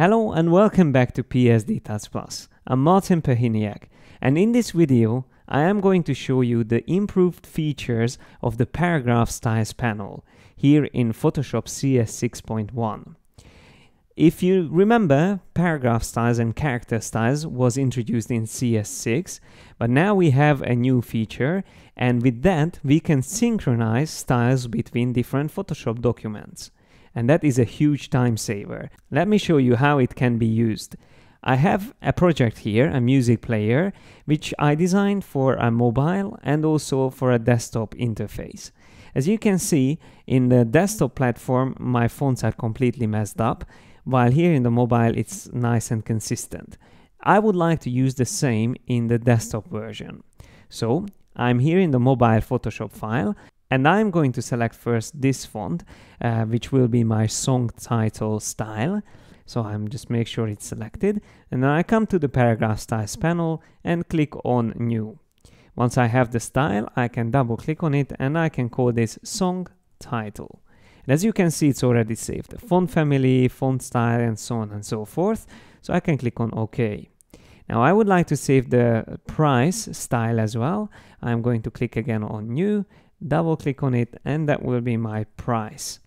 Hello and welcome back to Psdtuts+. I'm Martin Perhiniak and in this video I am going to show you the improved features of the paragraph styles panel here in Photoshop CS 6.1. If you remember, paragraph styles and character styles was introduced in CS6, but now we have a new feature, and with that we can synchronize styles between different Photoshop documents. And that is a huge time saver. Let me show you how it can be used. I have a project here, a music player, which I designed for a mobile and also for a desktop interface. As you can see, in the desktop platform, my fonts are completely messed up, while here in the mobile it's nice and consistent. I would like to use the same in the desktop version. So I'm here in the mobile Photoshop file and I'm going to select first this font, uh, which will be my song title style. So I'm just make sure it's selected. And then I come to the paragraph styles panel and click on new. Once I have the style, I can double click on it and I can call this song title. And as you can see, it's already saved. The font family, font style, and so on and so forth. So I can click on OK. Now I would like to save the price style as well. I'm going to click again on new, double click on it, and that will be my price.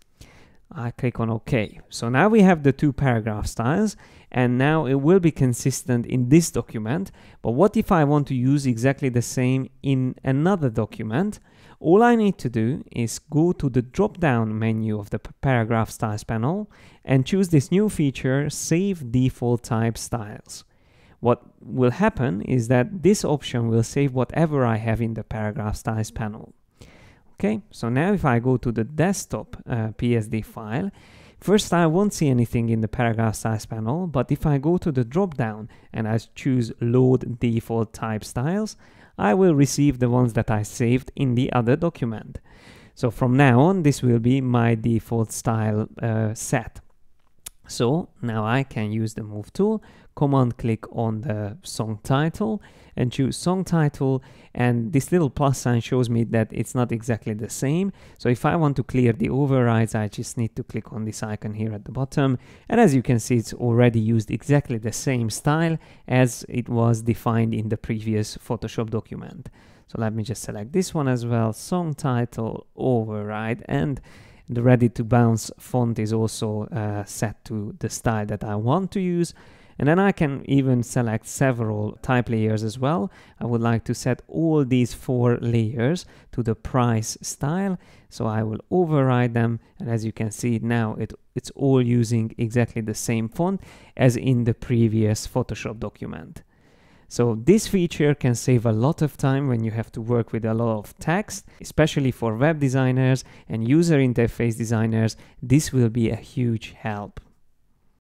I click on OK. So now we have the two paragraph styles, and now it will be consistent in this document. But what if I want to use exactly the same in another document? All I need to do is go to the drop-down menu of the paragraph styles panel and choose this new feature, Save Default Type Styles. What will happen is that this option will save whatever I have in the paragraph styles panel. Okay, so now if I go to the desktop uh, PSD file, first I won't see anything in the paragraph styles panel, but if I go to the drop down and I choose load default type styles, I will receive the ones that I saved in the other document. So from now on, this will be my default style uh, set. So now I can use the move tool, command click on the song title and choose song title and this little plus sign shows me that it's not exactly the same. So if I want to clear the overrides, I just need to click on this icon here at the bottom. And as you can see, it's already used exactly the same style as it was defined in the previous Photoshop document. So let me just select this one as well, song title, override, and the ready to bounce font is also uh, set to the style that I want to use. And then I can even select several type layers as well. I would like to set all these four layers to the price style. So I will override them. And as you can see now, it, it's all using exactly the same font as in the previous Photoshop document. So this feature can save a lot of time when you have to work with a lot of text, especially for web designers and user interface designers. This will be a huge help.